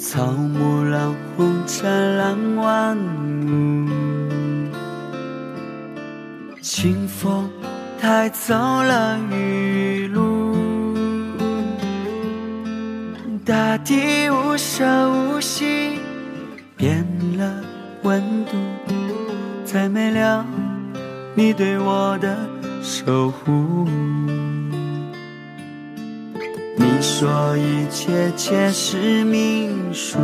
草木染红灿烂万物，清风带走了雨。大地无声无息变了温度，再没了你对我的守护。你说一切皆是命数，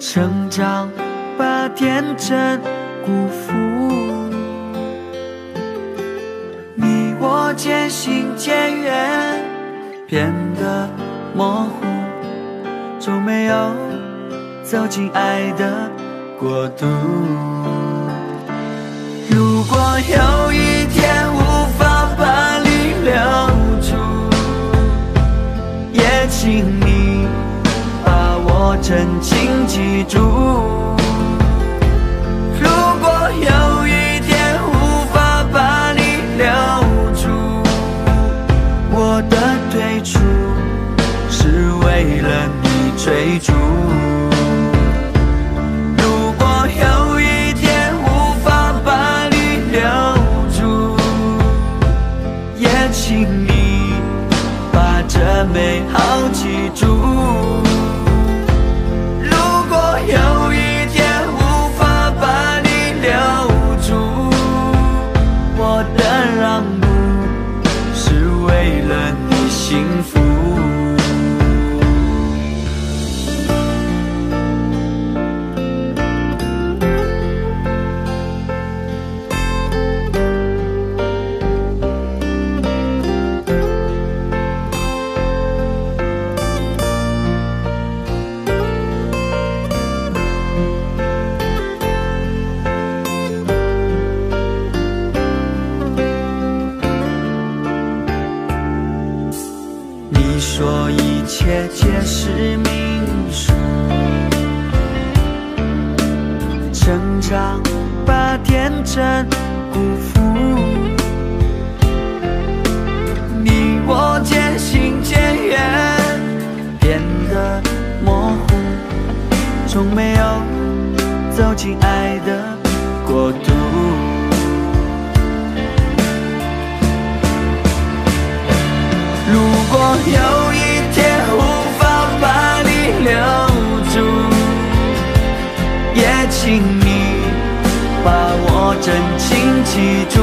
成长把天真辜负。你我渐行渐远，变得模糊，从没有走进爱的国度。如果有一了你追逐。如果有一天无法把你留住，也请你把这美好记住。成长把天真辜负。你我渐行渐远，变得模糊，从没有走进爱的国度。如果有请你把我真情记住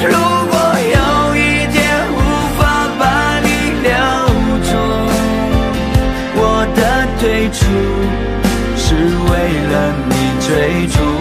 如果有一天无法把你留住我的退出是为了你追逐。